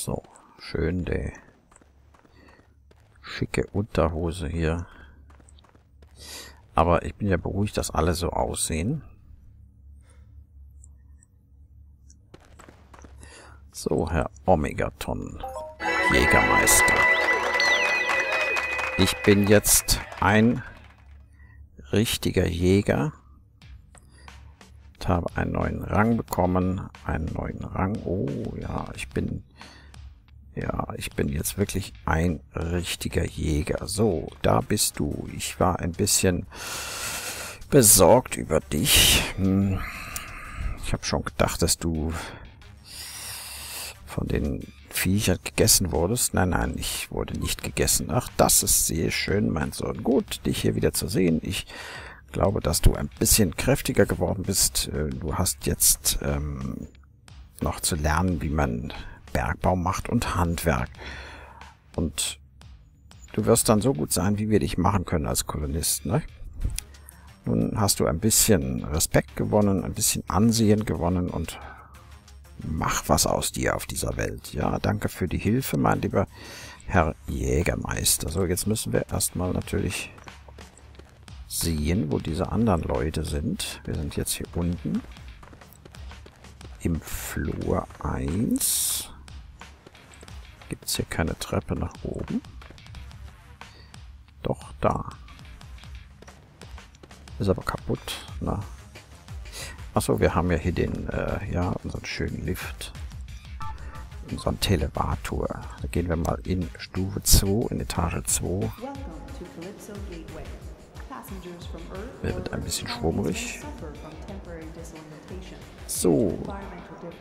So, schön die schicke Unterhose hier. Aber ich bin ja beruhigt, dass alle so aussehen. So, Herr Omegaton, Jägermeister. Ich bin jetzt ein richtiger Jäger. Ich habe einen neuen Rang bekommen. Einen neuen Rang. Oh ja, ich bin... Ja, ich bin jetzt wirklich ein richtiger Jäger. So, da bist du. Ich war ein bisschen besorgt über dich. Hm. Ich habe schon gedacht, dass du von den Viechern gegessen wurdest. Nein, nein, ich wurde nicht gegessen. Ach, das ist sehr schön, mein Sohn. Gut, dich hier wieder zu sehen. Ich glaube, dass du ein bisschen kräftiger geworden bist. Äh, du hast jetzt ähm, noch zu lernen, wie man Bergbau macht und Handwerk. Und du wirst dann so gut sein, wie wir dich machen können als Kolonist, ne? Nun hast du ein bisschen Respekt gewonnen, ein bisschen Ansehen gewonnen und mach was aus dir auf dieser Welt. Ja, danke für die Hilfe, mein lieber Herr Jägermeister. So, jetzt müssen wir erstmal natürlich sehen, wo diese anderen Leute sind. Wir sind jetzt hier unten im Flur 1. Gibt es hier keine Treppe nach oben? Doch, da. Ist aber kaputt. Na, Achso, wir haben ja hier den, äh, ja, unseren schönen Lift. Unseren Televator. Da gehen wir mal in Stufe 2, in Etage 2. Der wird ein bisschen schwummrig. So,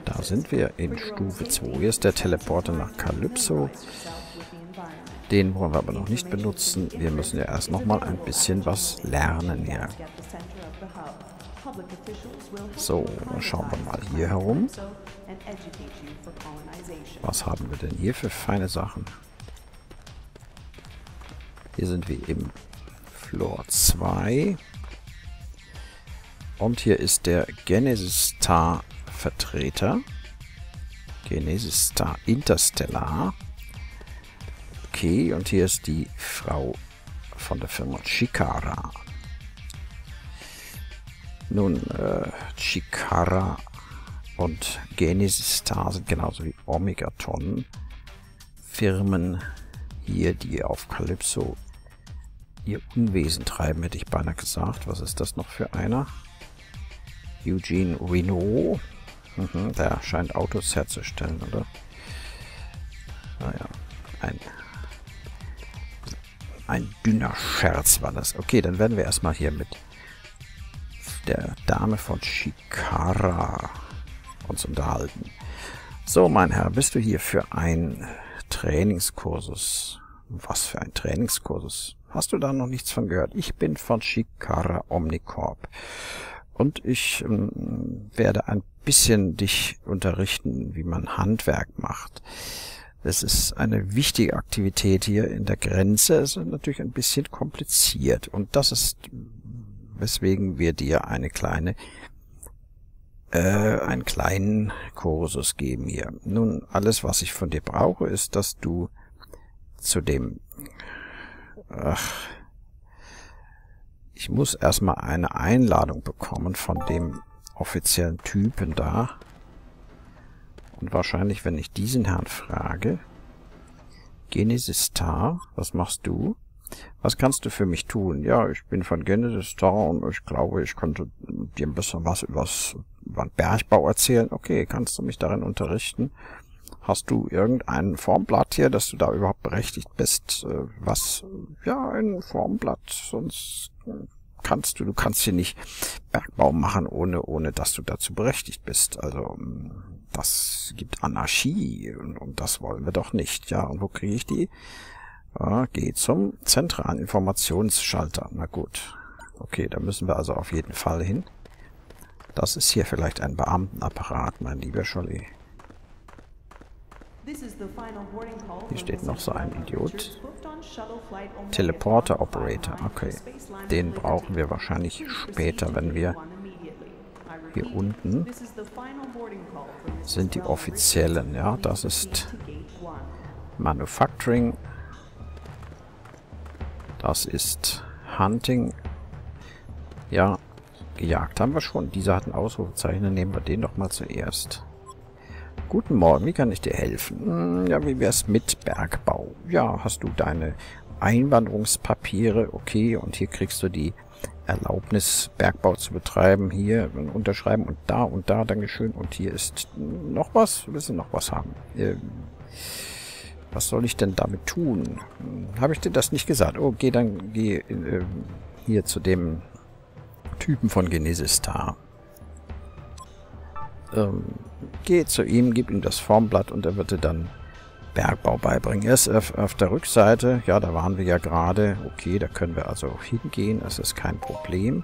da sind wir in Stufe 2. Hier ist der Teleporter nach Calypso. Den wollen wir aber noch nicht benutzen. Wir müssen ja erst noch mal ein bisschen was lernen hier. So, schauen wir mal hier herum. Was haben wir denn hier für feine Sachen? Hier sind wir im Floor 2. Und hier ist der Genesis Star Vertreter. Genesis Star Interstellar. Okay, und hier ist die Frau von der Firma Chikara. Nun, äh, Chikara und Genesis Star sind genauso wie Omegaton Firmen hier, die auf Calypso ihr Unwesen treiben, hätte ich beinahe gesagt. Was ist das noch für einer? Eugene Renault. Mhm, der scheint Autos herzustellen, oder? Naja, ein, ein dünner Scherz war das. Okay, dann werden wir erstmal hier mit der Dame von Shikara uns unterhalten. So, mein Herr, bist du hier für ein Trainingskursus? Was für ein Trainingskursus? Hast du da noch nichts von gehört? Ich bin von Shikara Omnicorp. Und ich ähm, werde ein bisschen dich unterrichten, wie man Handwerk macht. Es ist eine wichtige Aktivität hier in der Grenze. Es ist natürlich ein bisschen kompliziert. Und das ist weswegen wir dir eine kleine äh, einen kleinen Kursus geben hier. Nun, alles, was ich von dir brauche, ist, dass du zu dem ach, ich muss erstmal eine Einladung bekommen von dem offiziellen Typen da. Und wahrscheinlich, wenn ich diesen Herrn frage, Genesis Star, was machst du? Was kannst du für mich tun? Ja, ich bin von Genesis da und ich glaube, ich könnte dir ein bisschen was über Bergbau erzählen. Okay, kannst du mich darin unterrichten? Hast du irgendein Formblatt hier, dass du da überhaupt berechtigt bist? Äh, was? Ja, ein Formblatt, sonst kannst du, du kannst hier nicht Bergbau machen, ohne, ohne dass du dazu berechtigt bist. Also, das gibt Anarchie und, und das wollen wir doch nicht. Ja, und wo kriege ich die? Ja, geh zum zentralen Informationsschalter. Na gut. Okay, da müssen wir also auf jeden Fall hin. Das ist hier vielleicht ein Beamtenapparat, mein lieber Scholli. Hier steht noch so ein Idiot. Teleporter Operator, okay. Den brauchen wir wahrscheinlich später, wenn wir Hier unten sind die offiziellen. Ja, das ist Manufacturing. Das ist Hunting. Ja, gejagt haben wir schon. Dieser hat ein Ausrufezeichen. Dann nehmen wir den doch mal zuerst. Guten Morgen, wie kann ich dir helfen? Ja, wie wär's mit Bergbau? Ja, hast du deine Einwanderungspapiere? Okay, und hier kriegst du die Erlaubnis, Bergbau zu betreiben. Hier unterschreiben und da und da, Dankeschön. Und hier ist noch was. Willst du noch was haben? Ähm, was soll ich denn damit tun? Hm, Habe ich dir das nicht gesagt? Oh, geh dann, geh äh, hier zu dem Typen von Genesis da. Ähm, geh zu ihm, gib ihm das Formblatt und er wird dir dann Bergbau beibringen. Er ist auf, auf der Rückseite, ja, da waren wir ja gerade. Okay, da können wir also hingehen, das ist kein Problem.